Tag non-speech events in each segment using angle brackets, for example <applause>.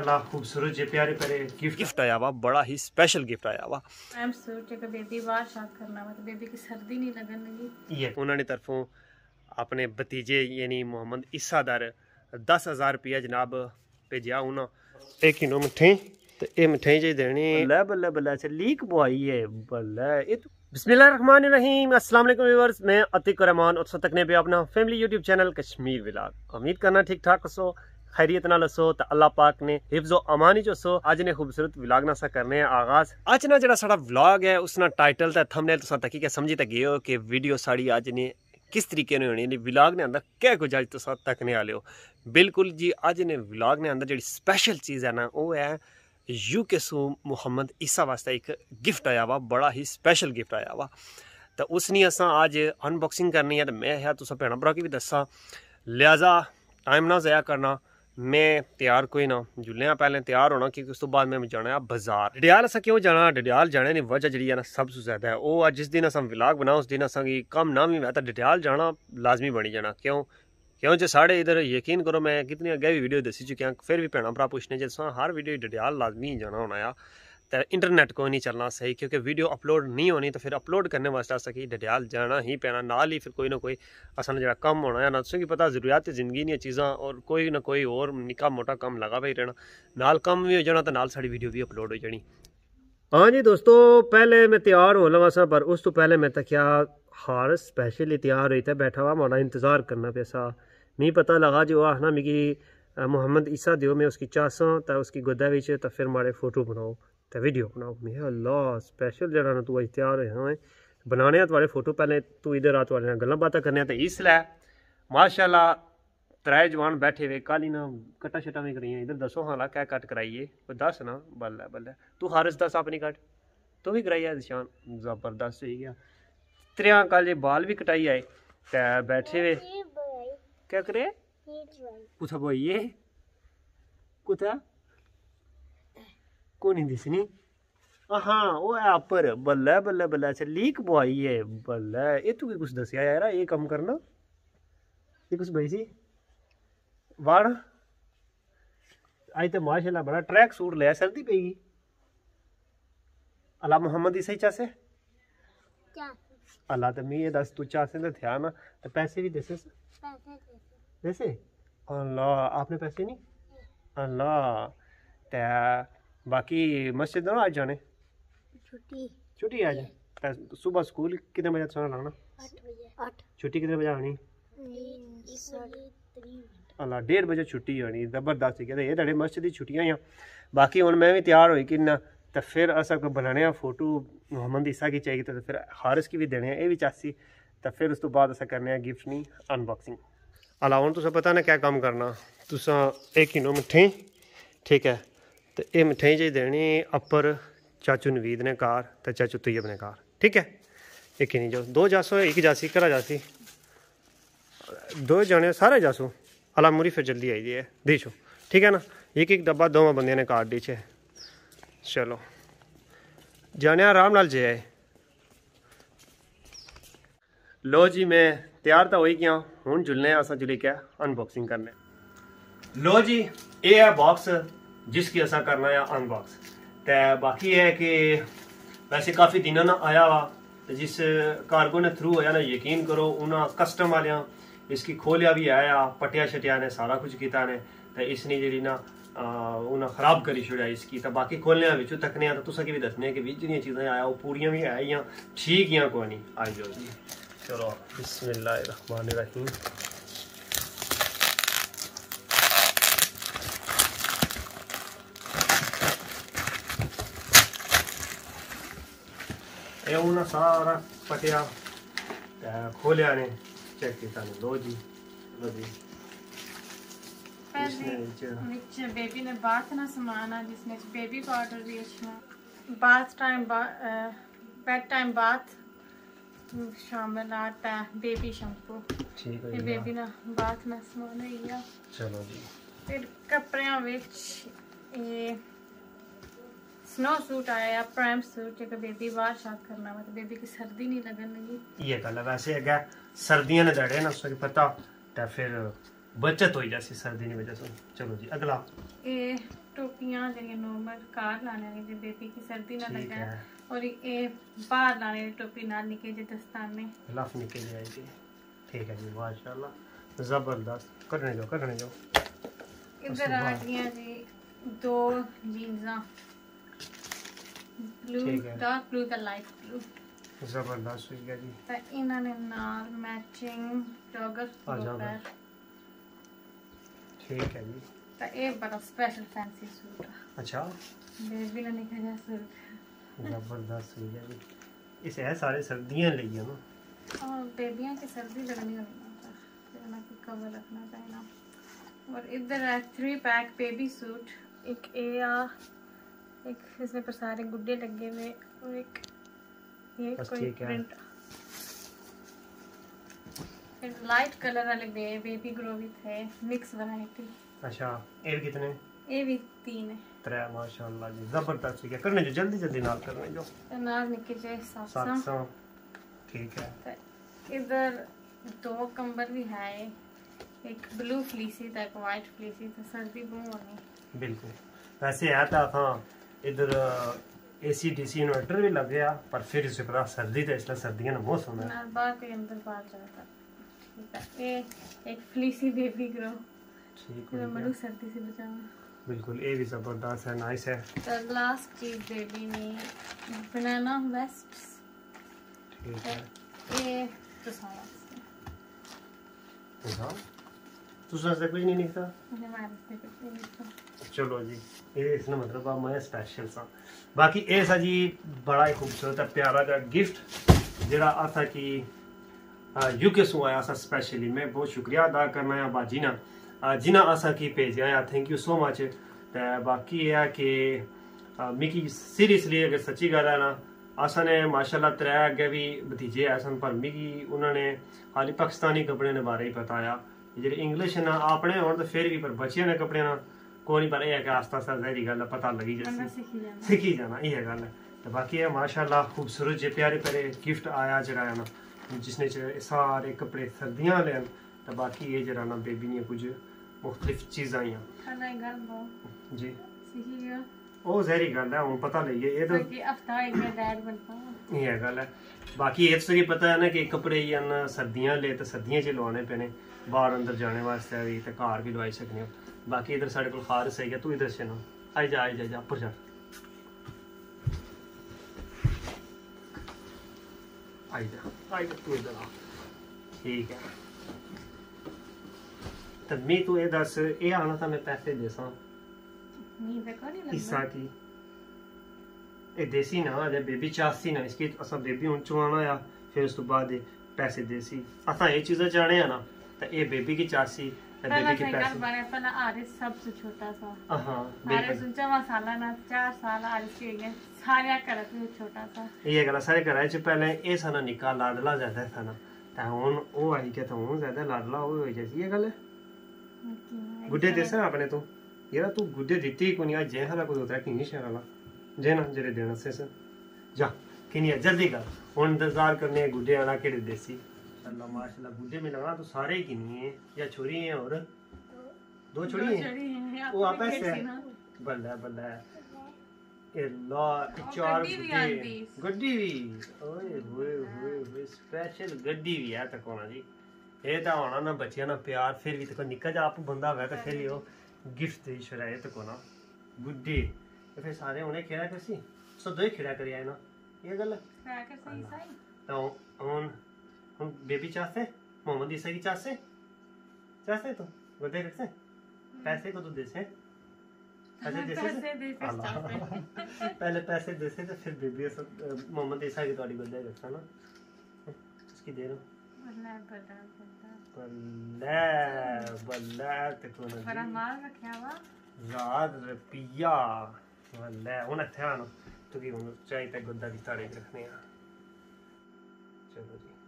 अल्लाह खूबसूरत जे प्यारे प्यारे गिफ्ट गिफ्ट आया हुआ बड़ा ही स्पेशल गिफ्ट आया हुआ मैम सूरज का बेबी बार शाद करना मतलब तो बेबी की सर्दी नहीं लगन लगी ये। उन्होंने तरफों अपने भतीजे यानी मोहम्मद इसादार दस हज़ार रुपया जनाब भेजा उन्होंने एक किलो मिठाई तो ये मिठाई जी देनी। बल्ले बल्ले बल्ले अच्छा लीक बुआई है बल्ले। ये तो बिस्मिल्लाहमान रहीम अस्सलाम वालेकुम व्यूवर्स मैं अतिक रहमान और सतकने पे अपना family YouTube channel Kashmir vlog. उम्मीद करना ठीक ठाक सो खैरियत नाल सो तो अल्लाह पाक ने हिफ्जो अमानी जो सो अज ने खूबसूरत व्लॉग ना सा करने आगाज़। अज ना जड़ा साड़ा व्लॉग है, उसना टाइटल ते थंबनेल तकी के समझी तक गए हो कि वीडियो साड़ी अज ने किस तरीके ने होनी व्लॉग ने अंदर क्या कुछ अज तुसा तकने आले हो। बिल्कुल जी अज ने व्लॉग ने अंदर जी स्पेशल चीज़ है ना, वो है यू के सू मुहम्मद ईसा वास्ते एक गिफ्ट आया वा, बड़ा ही स्पेशल गिफ्ट आया वा। तो उसनी असा अज अनबॉक्सिंग करनी है तो मैं तुसा भैन भरा की भी दसा लिहाजा टाइम ना ज़ाया करना। मैं तैयार कोई ना, जुल्ले पहले तैयार होना, क्योंकि उस तो बाद में जाना बाज़ार। डडियाल असा क्यों जाना? डडियाल जाने की वजह जी है सब तो ज़्यादा है वो जिस दिन असं विलाग बना उस दिन असा कम ना भी मैं तो डडियाल जाना लाजमी बनी जाना। क्यों? क्यों जो साढ़े इधर यकीन करो, मैं कितनी अगे भी वीडियो दसी चुके फिर भी भैन भ्रा पुछने जो हर वीडियो डडियाल लाजमी जाना होना आ तो इंटरनेट को नहीं चलना सही, क्योंकि वीडियो अपलोड नहीं होनी तो फिर अपलोड करने वास्ते अस कि जाना ही पैना, नाल ही फिर कोई ना कोई असल जो कम होना है ना तुसें पता जरूरियात ज़िंदगी नहीं चीज़ा, और कोई ना कोई और निका मोटा कम लगा भाई रहना, नाल कम भी हो जाना तो नाल साड़ी वीडियो भी अपलोड हो जानी। हाँ जी दोस्तों, पहले मैं तैयार हो लगा सा, पर उस तो पहले मैं तक क्या हार स्पेशली तैयार हुई था बैठा हुआ, माड़ा इंतज़ार करना पैसा मी पता लगा जो आखना मिगी मोहम्मद ईसा दियो मैं उसकी चासा तो उसकी गोदा बिच तो फिर माड़े फ़ोटो बनाओ। तो वीडियो बनाओ मैं अल्लाह स्पेशल जरा ना तू अज तैयार होया है बनाने थोड़े फ़ोटो पहले तू इधर आ थोड़े गल्लां बातां करने तो इसलै माशाल्लाह त्रै जवान बैठे हुए कल ही ना कट्टा शट्टा में कराइया इधर दसो हाँ क्या कट कराइए कोई दस ना बल्ले बल्ले तू हारिस दस अपनी कट तू भी कराई दिशान ज़बरदस्त हो गया त्रिया कल ये बाल भी कटाई आए ते बैठे हुए क्या करे कुत्थै बोइये कुत्थै कोनी दिसनी। हाँ वो है अपर बल्ले बल्ले बल्ले अच्छा लीक बुआई है बल्ले। ये तू कुछ दसिया यार ये कम करना। ये कुछ भाई सी। वाड़ अज तो माशाल्लाह बड़ा ट्रैक सूट लिया सर्दी पेगी अला मोहम्मद ही सही चासे? अल्लाह तो मैं ये दस तू चासे तो थे ना तो पैसे भी दसे वैसे अल्लाह आपने पैसे नहीं अल्लाह ते बाकी मस्जिद ना आज जाने छुट्टी छुट्टी आज सुबह स्कूल कितने बजे सोना लगना छुट्टी कितने बजे आनी अल्लाह डेढ़ बजे छुट्टी होनी ज़बरदस्त कहते ये तेरे मस्जिद की छुट्टियाँ ही बाकी हूँ मैं भी तैयार होई कि तो फिर अस बनाने फ़ोटो मोहम्मद ईसा की चाहिए तो फिर हारिस की भी देने ये भी चासी तो फिर उस तो बाद अस करने गिफ्ट नहीं अनबॉक्सिंग अला हूँ तुसें पता ना क्या कम्म करना तुसा एक किलो मिठाई ठीक है तो ये मिठाई जी देनी अपर चाचू नवीद ने कार तो चाचू तैयब ने कार ठीक है एक ही नहीं जो दो जासो एक जासी घरा जासी दो जने सारे जासो अला मुरी फिर जल्दी आई है दीछो ठीक है ना एक एक डब्बा दोवें बंद ने काट दी चलो जाने आराम नाल जे आए लो जी मैं तैयार तो हो ही गया हूँ जुलने असा जुली क्या अनबॉक्सिंग करने लो जी ये है बॉक्स जिसकी असा करना है अनबॉक्स तो बाकी है कि वैसे काफ़ी दिनों ना आया वा जिस कारगो ने थ्रू होया ना, यकीन करो, उन्हें कस्टम वाले इसकी खोलिया भी आया पटिया शटिया ने, सारा कुछ किया ने तो इसने जी ना उन्हें खराब करी छुड़िया इसकी। तो बाकी खोलने बिचू तकने तो की भी दसने कि बिच चीज़ें आया वो पूरियाँ भी है ठीक ही कोई नहीं आई जाओ जी। चलो, बिस्मिल्लाहिर्रहमानिर्रहीम। ਇਹ એ હું ના સારા પછી આ ખોલ્યા ને ચેક ਕੀਤਾ ને बेबी ने बाथ ना समाना जिसने बेबी का ऑर्डर दिया bath time bed time bath शामिल आता है बेबी शैम्पू ये बेबी ना बाथ ना समाना ही चलो जी फिर कपड़िया विच ये स्नो सूट आया है प्रैम सूट है बेबी बाहर शाद करना मतलब बेबी की सर्दी नहीं लगन लगी। ये गल है वैसे अगर सर्दियाँ ने दड़े ना उसको पता तो फिर बचत हो जासी सर्दी की वजह से। चलो जी अगला। ये टोपियाँ जड़ी नॉर्मल कार लाने वाली जे बेबी की सर्दी ना लगे और ये बाहर लाने वाली टोपी नाल निकले जे दस्ताने। लफ निकल जाएगी ठीक है जी माशाल्लाह ज़बरदस्त। करने जाओ करने जाओ। इधर आ गई जी दो जीन्सां ब्लू डार्क ब्लू का लाइट ब्लू ज़बरदस्त हुई जी। इन्होंने नाल मैचिंग जॉगर दोपहर ठीक है जी। तो ये तो बड़ा स्पेशल फैंसी सूट है। अच्छा। बेबी ने लिखा है सूट ज़बरदस्त हुई है जी। इसे है सारे सर्दियाँ ले ना और बेबियाँ की सर्दी लगनी होगी ना तो कवर रखना चाहिए और इधर है थ्री पैक बेबी सूट एक ए आ एक इसमें पर सारे गुड्डे लगे हुए और एक ये कोई प्रिंट फिर लाइट कलर वाले बे, बेबी ग्रो भी थे मिक्स वैरायटी अच्छा ये भी कितने? ये भी तीन है। त्रै माशाल्लाह जी ज़बरदस्त है। करने जो जल्दी जल्दी नाल करने जो नाल निके जे सात सात सौ ठीक है। तो इधर दो कंबल भी है एक ब्लू फ्लीसी था एक वाइट फ्लीसी था सर्दी बहुत होनी। बिल्कुल। वैसे है तो हाँ इधर एसी डीसी इन्वर्टर भी लग गया पर फिर इसे पता सर्दी तो इसलिए सर्दियाँ का मौसम है। बाहर के अंदर बाहर जाता ठीक है एक फ्लीसी बेबी ग्रो ठीक हो। मलू सर्दी से बचाना। बिल्कुल ये भी ज़बरदस्त है नाइस है। तो लास्ट चीज़ बेबी ने बनाना वेस्ट ठीक है। ये तो सारा? तुझे से कुछ नहीं निकता मुझे मार से कुछ नहीं लिखा चलो जी ये इसने मतलब आ मैं स्पेशल सा। बाकी ये सा जी बड़ा ही खूबसूरत है प्यारा का गिफ्ट जेड़ा असा की यूके सु आया सा स्पेशली मैं बहुत शुक्रिया अदा करना है बाजी ना जिन्हें असा की भेजा है थैंक यू सो मच बाकी ये है कि मिकी सीरियसली अगर सच्ची गल है ना असा ने माशाल्लाह त्रै अग्गे भी भतीजे ऐ सन पर मिगी उन्होंने खाली पाकिस्तानी कपड़े ने बारे ही बताया। जेह्ड़े इंग्लिश ना अपने होन ते फिर भी पर बच्चियाँ ने कपड़े ना कोई पर है आस्ता आस्ता है, पता लगी जैसी सीखी जाना। गल्ल है। ते बाकी एह् माशाल्लाह खूबसूरत जे प्यारे प्यारे गिफ्ट आया है ना जिसने सारे कपड़े सर्दियाँ आह्ले न ते बाकी एह् जेह्ड़ा ना बेबी दियाँ कुछ मुख्तलिफ़ ਉਹ ਜ਼ਹਿਰੀ ਗੱਲ ਹੈ ਹੁਣ ਪਤਾ ਲਈਏ ਇਹ ਤਾਂ ਕਿ ਹਫਤਾ ਇੱਕ ਡੈਡ ਬਣਦਾ। ਇਹ ਹੈ ਗੱਲ ਹੈ। ਬਾਕੀ ਇਹ ਸਰੀ ਪਤਾ ਹੈ ਨਾ ਕਿ ਕੱਪੜੇ ਜਾਂ ਸਰਦੀਆਂ ਲੈ ਤਾਂ ਸਰਦੀਆਂ 'ਚ ਲਵਾਉਣੇ ਪੈਣੇ। ਬਾਹਰ ਅੰਦਰ ਜਾਣੇ ਵਾਸਤੇ ਵੀ ਤੇ ਘਰ ਵੀ ਲਵਾਈ ਸਕਨੇ ਹੋ। ਬਾਕੀ ਇਧਰ ਸਾਡੇ ਕੋਲ ਖਾਰਸ ਹੈਗਾ ਤੂੰ ਇਧਰ ਸੇ ਨਾ। ਆ ਜਾ ਆ ਜਾ ਜਾ ਉੱਪਰ ਜਾ। ਆ ਜਾ। ਆ ਜਾ ਤੂੰ ਇਧਰ ਆ। ਠੀਕ ਹੈ। ਤਾਂ ਮੈਂ ਤੂੰ ਇਹ ਦੱਸ ਇਹ ਆਣਾ ਤਾਂ ਮੈਂ ਪੈਸੇ ਦੇਸਾਂ नींद को नहीं ਹਿੱਸਾ लगता ਕੀ ਇਹ ਦੇਸੀ ਨਾ ਜੇ ਬੇਬੀ ਚਾਸੀ ਨਾ ਇਸਕੀ ਅਸਾਂ ਬੇਬੀ ਹੁਣ ਚਵਾਣਾ ਆ ਫਿਰ ਉਸ ਤੋਂ ਬਾਅਦ ਇਹ ਪੈਸੇ ਦੇਸੀ ਅਸਾਂ ਇਹ ਚੀਜ਼ਾਂ ਜਾਣੇ ਆ ਨਾ ਤਾਂ ਇਹ ਬੇਬੀ की ਚਾਸੀ ਤੇ पहला ਬੇਬी से के घर पैसे बने पहला आरिस सबसे छोटा सा हाँ आरिस बिल्कुल ऊंचा मसाला ना चार साल आरिस के गए सारे करत में छोटा सा ਇਹ ਗੱਲ ਸਾਰੇ ਘਰਾਂ ਚ ਪਹਿਲੇ ਇਹ ਸਾਨਾ ਨਿੱਕਾ ਲਾਡਲਾ ਜ਼ਿਆਦਾ ਸਾਨਾ ਤਾਂ ਹੁਣ ਉਹ ਆਈ ਕਿ ਤਾਂ ਹੁਣ ਜ਼ਿਆਦਾ ਲਾਡਲਾ ਉਹ ਹੋਈ ਜਾਂਦੀ ਇਹ ਗੱਲ ਹੈ ਗੁੱਡੇ ਦੇ ਸਾਂ ਆਪਣੇ ਤੋਂ ਯਾਰ ਤੂੰ ਗੁੱਡੇ ਦਿੱਤੀ ਕੋਈ ਨਹੀਂ ਆ ਜੇ ਹਲਾ ਕੋਈ ਉਤਰਾ ਕਿ ਨਹੀਂ ਸ਼ਹਿਰ ਵਾਲਾ ਜੇ ਨਾ ਜਿਹੜੇ ਦੇਣਾ ਸੇ ਸਰ ਜਾ ਕਿਨੀ ਜਲਦੀ ਕਰ ਹੁਣ ਇੰਤਜ਼ਾਰ ਕਰਨੇ ਗੁੱਡੇ ਵਾਲਾ ਕਿਹੜੇ ਦੇਸੀ ਅੱਲਾ ਮਾਸ਼ਾਅੱਲਾ ਗੁੱਡੇ में लगा तो सारे ही किनी है या छोरी है और दो छोरी हैं वो आपस है बल्ला बल्ला ए ला चार गड्डी भी गुड्डे आंदी। गड्डी भी ओए होए होए होए स्पेशल गड्डी भी है तक होना जी ਇਹ ਤਾਂ ਹੋਣਾ ਨਾ ਬੱਚਿਆਂ ਨਾਲ ਪਿਆਰ ਫਿਰ ਵੀ ਤੇ ਨਿੱਕਾ ਜਿਹਾ ਆਪ ਬੰਦਾ ਹੋਵੇ ਤਾਂ ਫਿਰ ਵੀ ਉਹ गिफ्ट दे ईश्वराय तकोना बुद्धि तो फिर सारे उन्हें खेड़ा करसी? सो दो ही खेड़ा कर आए ना। ये गल हाँ। तो हम हम बेबी चाहते? मोहम्मद ईसा की चाहते? चाहते तो? गुड डे रखते हम्म। पैसे को तो <laughs> देसे पैसे देसे <laughs> पहले पैसे देसे तो फिर बेबी मोहम्मद ईसा की थोड़ी डे रखता ना। उसकी दे रहा बल्ला बल्ला ते रुपया बल्ले हूँ हूँ की ताड़ी रखने चलो जी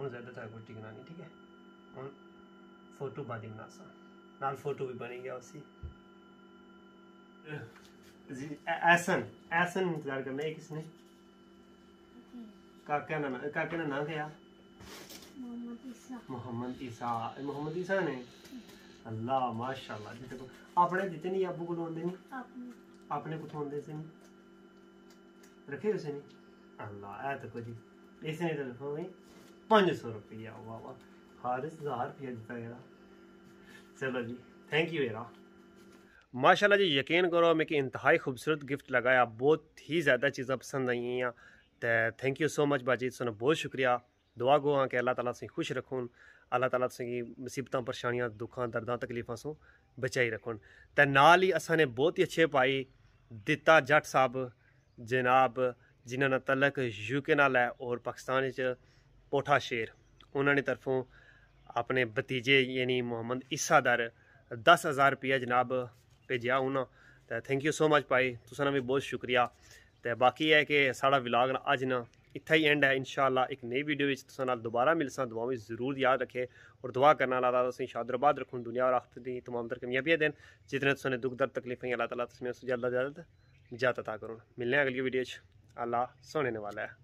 उन ज़्यादा तारकुटी बनानी ठीक है उन फ़ोटो बाद बनासा नाल फ़ोटो भी बनी गया उसी ऐसन ऐसन इंतज़ार करना है किसने काका ना काके ना ना क्या मोहम्मद ईसा मोहम्मद ईसा ने अल्लाह माशाल्लाह जिते को अपने जिते नहीं अबू को आंदे नहीं अपने कुत्थों आंदे से नहीं रखे उसे नहीं अल्लाह ऐ तो को जी इसने तो लिखो भाई पाँच सौ रुपया वाह वाह हज़ार रुपया दिता जेह्ड़ा चलो जी थैंक यू जेह्ड़ा माशाल्लाह जी, यकीन करो मिगी इंतहाई खूबसूरत गिफ्ट लगाया। बहुत ही ज़्यादा चीज़ा पसंद आइयाँ ते थैंक यू सो मच बाजी सुनो बहुत शुक्रिया। दुआ गो हाँ कि अल्लाह ताला से खुश रखून। अल्लाह ताला से मुसीबतां, परेशानियाँ, दुखा, दर्दा, तकलीफा सों बचाई रखून। ते नाल ही असा ने बहुत ही अच्छे भाई दिता जट साहब, जनाब जिन्होंने तलक यूके नाल ऐ और पाकिस्तान पोठा शेर उन्होंने तरफों ਆਪਣੇ ਭਤੀਜੇ ਯਾਨੀ ਮੁਹੰਮਦ ਈਸਾ ਦਰ 10000 ਰੁਪਏ ਜਨਾਬ ਭੇਜਿਆ ਉਹਨਾਂ ਤੇ ਥੈਂਕ ਯੂ ਸੋ ਮਚ ਭਾਈ ਤੁਸਾਂ ਦਾ ਵੀ ਬਹੁਤ ਸ਼ੁਕਰੀਆ ਤੇ ਬਾਕੀ ਹੈ ਕਿ ਸਾਡਾ ਵਲੌਗ ਅੱਜ ਨਾ ਇੱਥੇ ਹੀ ਐਂਡ ਹੈ ਇਨਸ਼ਾਅੱਲਾ ਇੱਕ ਨਈ ਵੀਡੀਓ ਵਿੱਚ ਤੁਸਾਂ ਨਾਲ ਦੁਬਾਰਾ ਮਿਲਸਾਂ ਦੁਆਵਾਂ ਜ਼ਰੂਰ ਯਾਦ ਰੱਖੇ ਔਰ ਦੁਆ ਕਰਨਾ ਅੱਲਾਹ ਤਾਲਾ ਤੁਸੀਂ ਸ਼ਾਦਰਬਾਦ ਰੱਖਣ ਦੁਨੀਆ और आखिरत ਦੀ तमाम तर कामयाबियां देन जितने तुसें दुख दर्द तकलीफें अल्लाह ताला तुसें जल्द जल्द निजात अता करो मिलने हैं अगली वीडियो च अल्लाह सोने वाला है